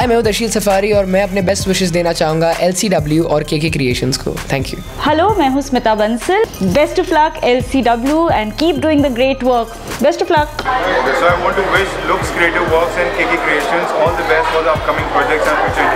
हाय मैं हूँ दशील सफारी और मैं अपने बेस्ट विशेष देना चाहूँगा एल सी डब्ल्यू और के के क्रिएशन को. थैंक यू हेलो मैं हूँ Smita Bansal. Best of luck LCW and keep doing the great work best of luck I want to wish looks creative works and KK creations all the best for the upcoming projects and future